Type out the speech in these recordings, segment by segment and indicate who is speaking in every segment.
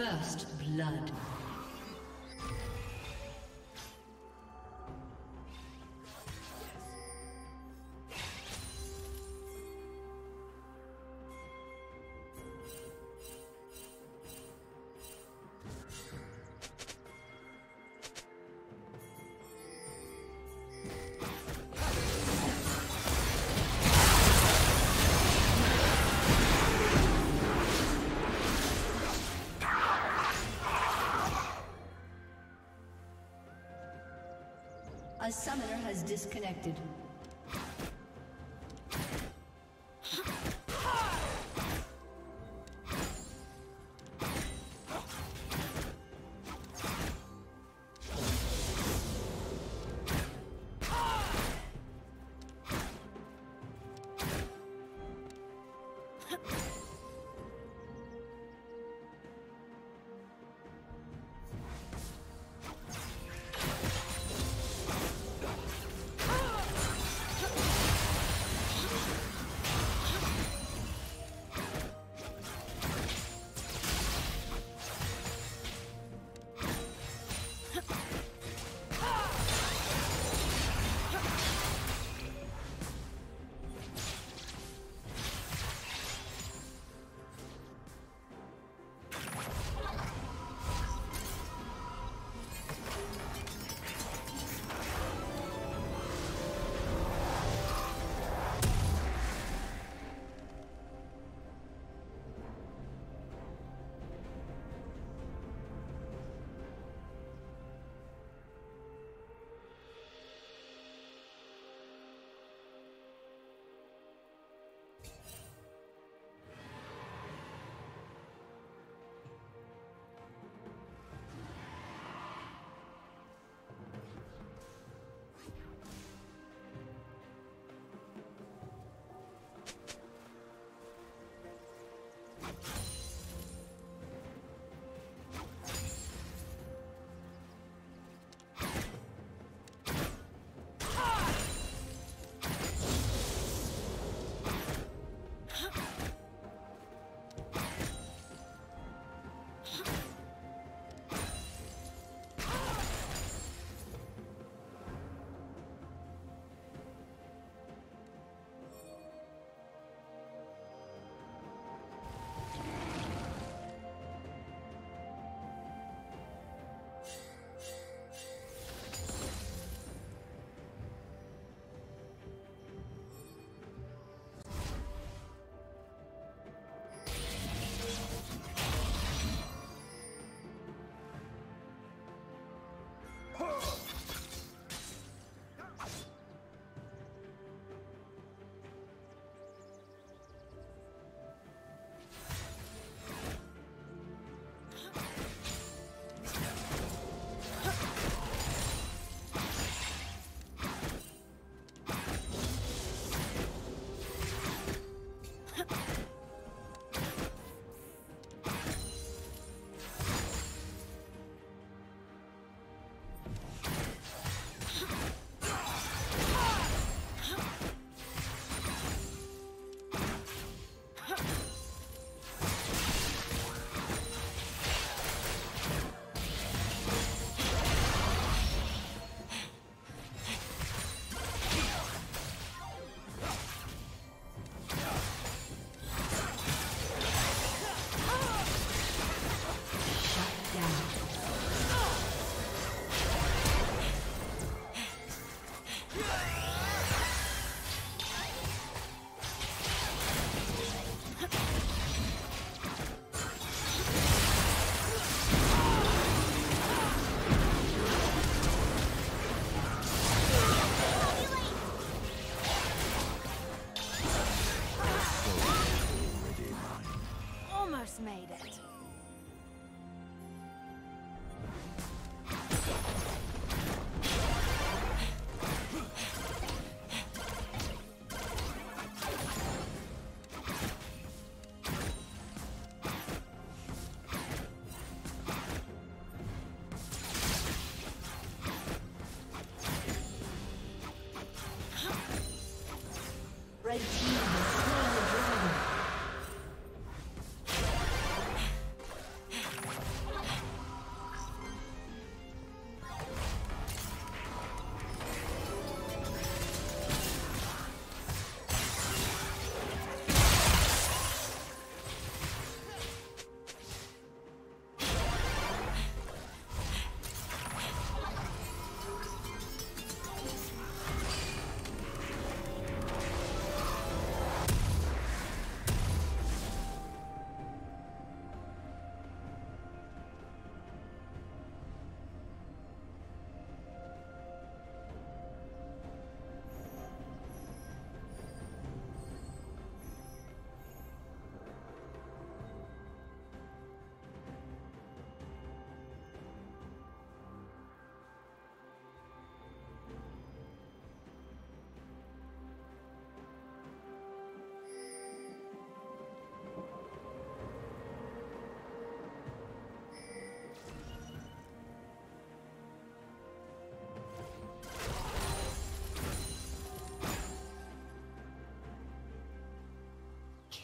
Speaker 1: First blood. A summoner has disconnected. Huh.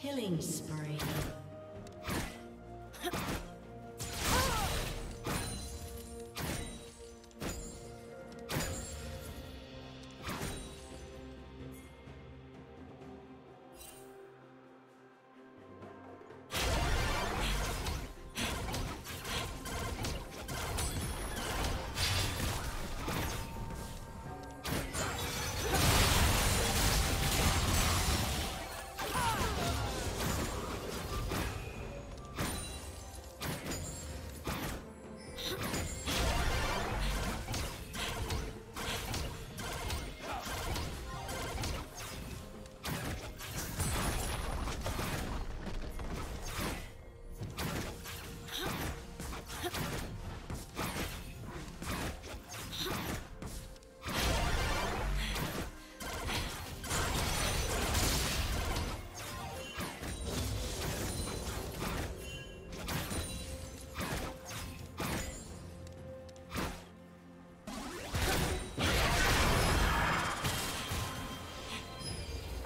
Speaker 1: Killing spree.